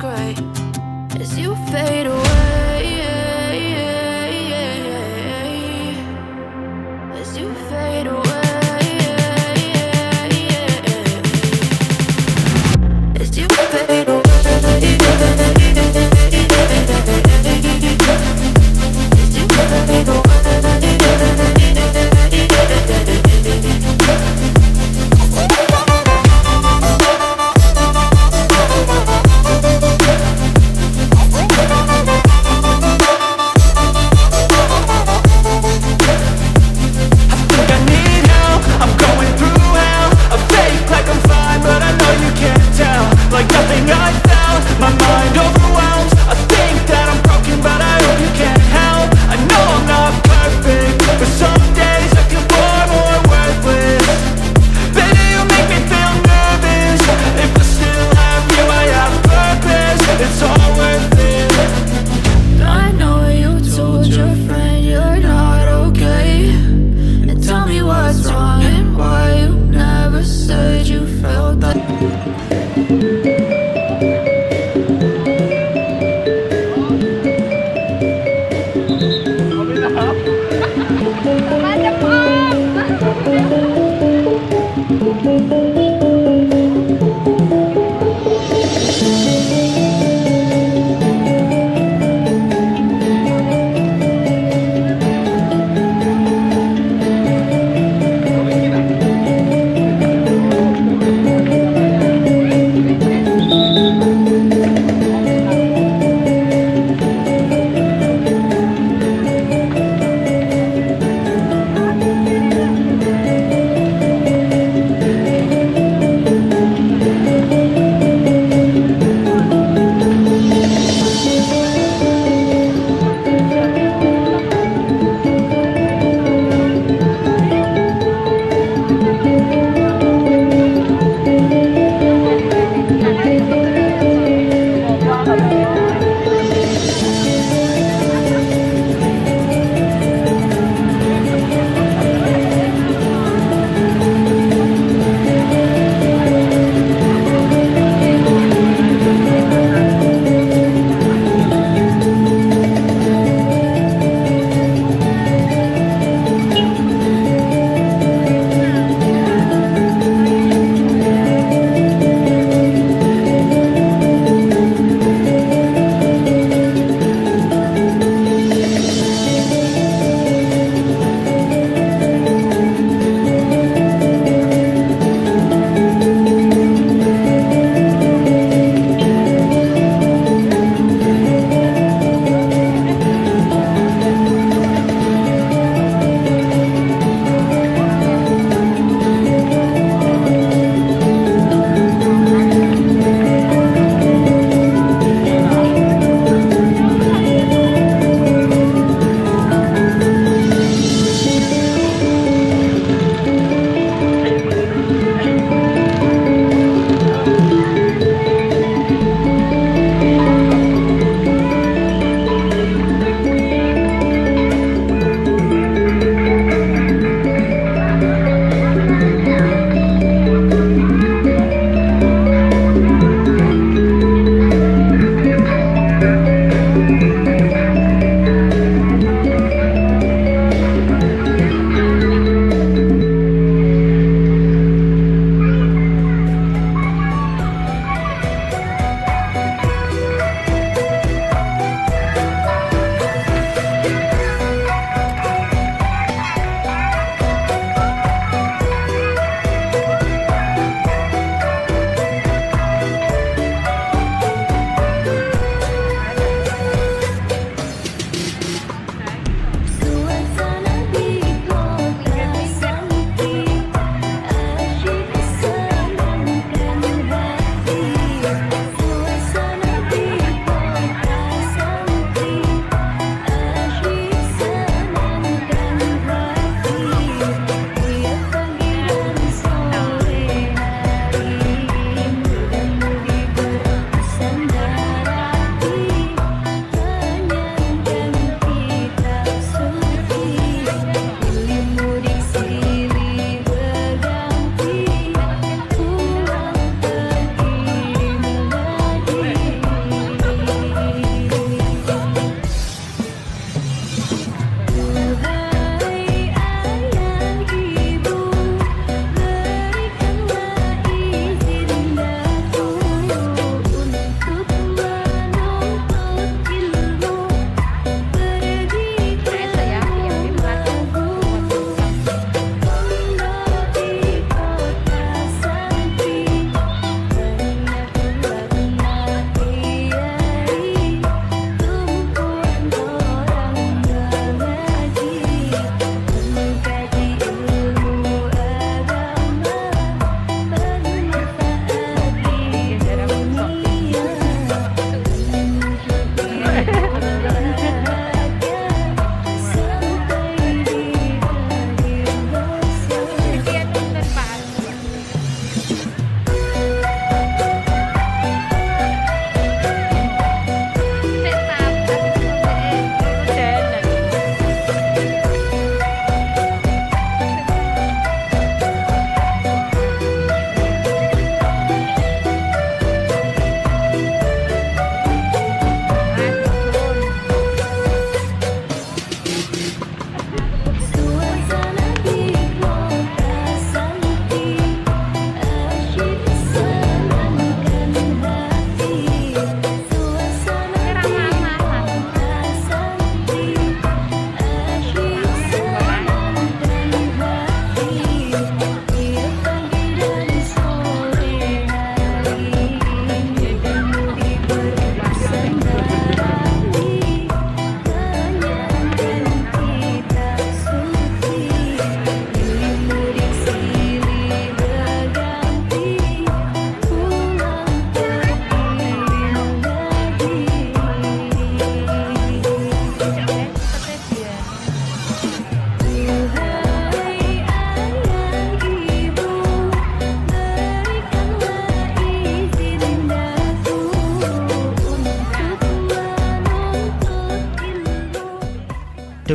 fade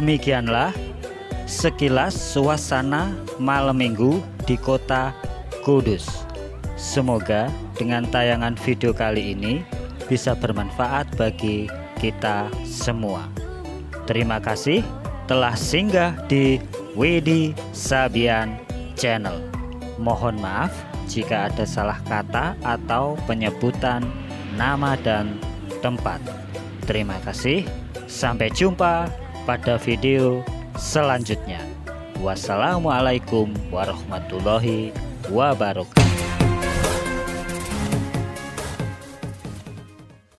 Demikianlah sekilas suasana malam minggu di kota Kudus. Semoga dengan tayangan video kali ini bisa bermanfaat bagi kita semua. Terima kasih telah singgah di Widi Sabian Channel. Mohon maaf jika ada salah kata atau penyebutan nama dan tempat. Terima kasih. Sampai jumpa pada video selanjutnya. Wassalamualaikum warahmatullahi wabarakatuh.